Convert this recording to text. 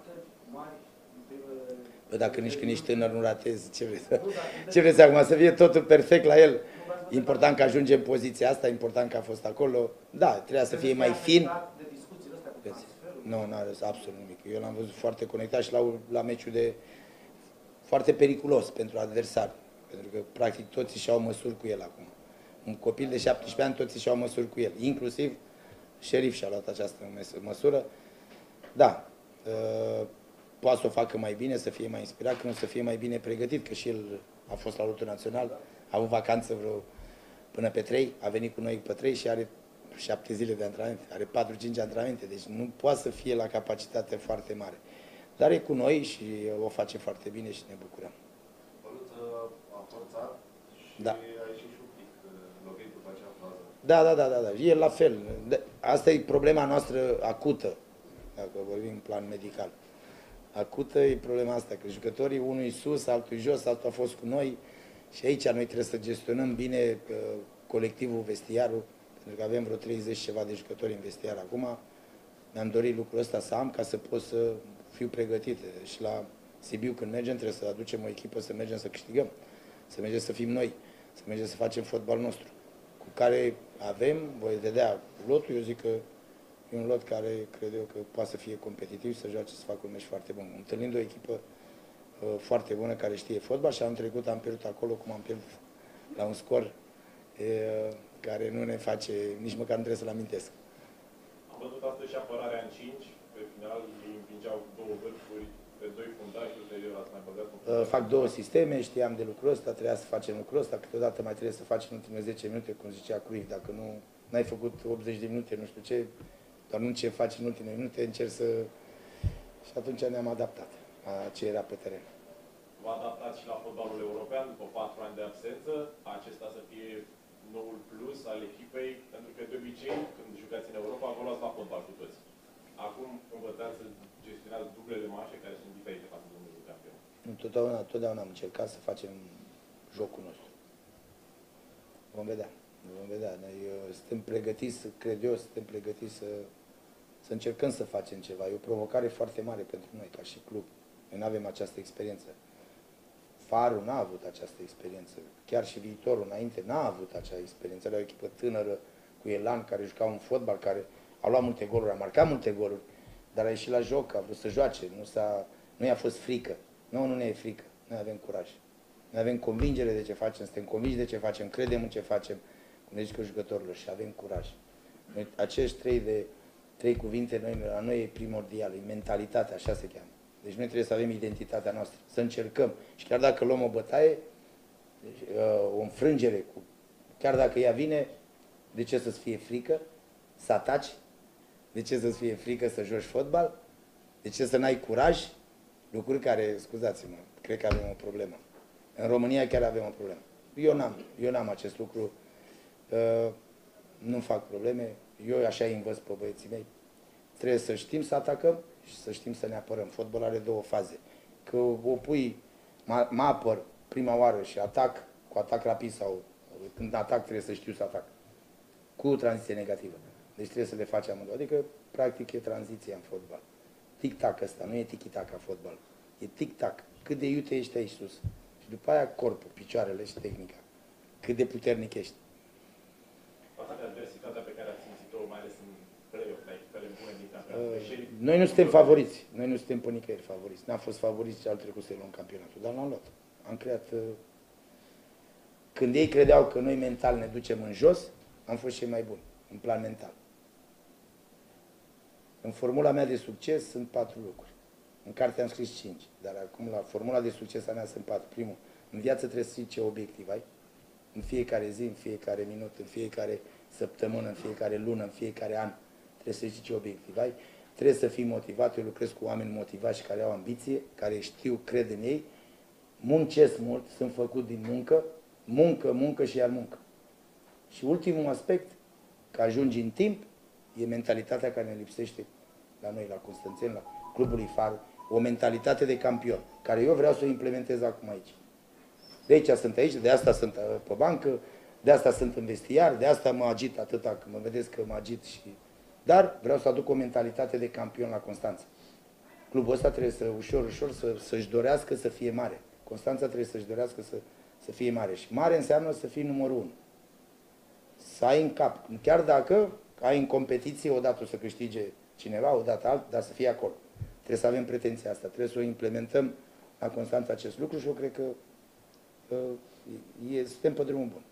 ratări mari în primele... Bă, dacă nici când ești tânăr nu ratezi, ce vrei, să, ce vrei să acum, să fie totul perfect la el. Important că ajunge în poziția asta, important că a fost acolo. Da, trebuia să fie mai fin. De discuțiile astea cu Vezi? transferul. Nu, nu are absolut nimic. Eu l-am văzut foarte conectat și la, la meciul de foarte periculos pentru adversar. Pentru că practic toți și-au măsuri cu el acum. Un copil de 17 ani toți și-au măsuri cu el. Inclusiv șerif și-a luat această mes- măsură. Da, uh, poate să o facă mai bine, să fie mai inspirat, că nu să fie mai bine pregătit, că și el a fost la lotul național, a avut vacanță vreo până pe 3, a venit cu noi pe 3 și are 7 zile de antrenamente, are 4-5 antrenamente, deci nu poate să fie la capacitate foarte mare. Dar e cu noi și o face foarte bine și ne bucurăm. Băluță a forțat și Da. a ieșit și un pic uh, lovit după acea fază. Da, da, da, da, da. E la fel. De- Asta e problema noastră acută, dacă vorbim în plan medical. Acută e problema asta, că jucătorii, unul e sus, altul e jos, altul a fost cu noi și aici noi trebuie să gestionăm bine uh, colectivul, vestiarul, pentru că avem vreo 30 și ceva de jucători în vestiar acum. Mi-am dorit lucrul ăsta să am ca să pot să fiu pregătit. Și la Sibiu când mergem trebuie să aducem o echipă să mergem să câștigăm, să mergem să fim noi, să mergem să facem fotbal nostru cu care avem, voi vedea lotul, eu zic că e un lot care cred eu că poate să fie competitiv, să joace, să facă un meci foarte bun. Întâlnind o echipă uh, foarte bună care știe fotbal și anul trecut am pierdut acolo cum am pierdut la un scor uh, care nu ne face, nici măcar nu trebuie să-l amintesc. Am văzut astăzi și apărarea în 5, pe final ei împingeau două vârfuri pe doi fundași, ulterior ați mai băgat un Uh, fundaș. fac două sisteme, știam de lucrul ăsta, trebuia să facem lucrul ăsta, câteodată mai trebuie să facem în ultimele 10 minute, cum zicea Cruif, dacă nu n-ai făcut 80 de minute, nu știu ce, doar nu ce faci în ultimele minute, încerci să... Și atunci ne-am adaptat la ce era pe teren. Vă adaptați și la fotbalul european după patru ani de absență, acesta să fie noul plus al echipei, pentru că de obicei, când jucați în Europa, vă luați la fotbal cu toți. Acum învățați să gestionați dublele mașe care sunt diferite față de unul campion. Întotdeauna, totdeauna am încercat să facem jocul nostru. Vom vedea. Vom vedea. Noi uh, suntem pregătiți, cred eu, suntem pregătiți să, să încercăm să facem ceva. E o provocare foarte mare pentru noi, ca și club. Noi nu avem această experiență. Farul n-a avut această experiență. Chiar și viitorul înainte n-a avut acea experiență. Era o echipă tânără, cu elan, care juca un fotbal, care a luat multe goluri, a marcat multe goluri, dar a ieșit la joc, a vrut să joace, nu, s-a, nu i-a fost frică. Nu, nu ne e frică. Noi avem curaj. Noi avem convingere de ce facem, suntem convinși de ce facem, credem în ce facem, cum le zic eu jucătorilor și avem curaj. Noi, acești trei, de, trei cuvinte, noi, la noi e primordial, e mentalitatea, așa se cheamă. Deci noi trebuie să avem identitatea noastră, să încercăm. Și chiar dacă luăm o bătaie, deci, uh, o înfrângere, cu, chiar dacă ea vine, de ce să-ți fie frică? Să ataci? De ce să-ți fie frică să joci fotbal? De ce să n-ai curaj? Lucruri care, scuzați-mă, cred că avem o problemă. În România chiar avem o problemă. Eu n-am, eu n-am acest lucru. Uh, nu fac probleme. Eu așa îi învăț pe băieții mei. Trebuie să știm să atacăm și să știm să ne apărăm. Fotbalul are două faze. Că o pui, mă mă apăr prima oară și atac cu atac rapid sau când atac trebuie să știu să atac. Cu tranziție negativă. Deci trebuie să le faci amândouă. Adică, practic, e tranziția în fotbal. Tic-tac ăsta, nu e tiki-tac ca fotbal. E tic-tac. Cât de iute ești aici sus. Și după aia corpul, picioarele și tehnica. Cât de puternic ești. Față de adversitatea pe care ați simțit-o, mai ales în play-off, la echipele bune din campionat. Uh, Deși Noi nu suntem favoriți. Noi nu suntem pe nicăieri favoriți. N-am fost favoriți al trecut să luăm campionatul, dar l-am luat. Am creat... uh, Când ei credeau că noi mental ne ducem în jos, am fost cei mai buni, în plan mental. În formula mea de succes sunt patru lucruri. În carte am scris cinci, dar acum la formula de succes a mea sunt patru. Primul, în viață trebuie să știi ce obiectiv ai. În fiecare zi, în fiecare minut, în fiecare săptămână, în fiecare lună, în fiecare an, trebuie să știi ce obiectiv ai. Trebuie să fii motivat. Eu lucrez cu oameni motivați și care au ambiție, care știu, cred în ei. Muncesc mult, sunt făcut din muncă, muncă, muncă și iar muncă. Și ultimul aspect, că ajungi în timp, e mentalitatea care ne lipsește la noi, la Constanțeni, la clubul IFAR, o mentalitate de campion, care eu vreau să o implementez acum aici. De aici sunt aici, de asta sunt uh, pe bancă, de asta sunt în vestiar, de asta mă agit atâta, că mă vedeți că mă agit și... Dar vreau să aduc o mentalitate de campion la Constanța. clubul ăsta trebuie să, ușor, ușor, să, să-și dorească să fie mare. Constanța trebuie să-și dorească să, să fie mare. Și mare înseamnă să fii numărul unu. Să ai în cap. Chiar dacă ai în competiție, odată o să câștige cineva, odată alt, dar să fie acolo. Trebuie să avem pretenția asta. Trebuie să o implementăm la Constanța acest lucru și eu cred că uh, e, suntem pe drumul bun.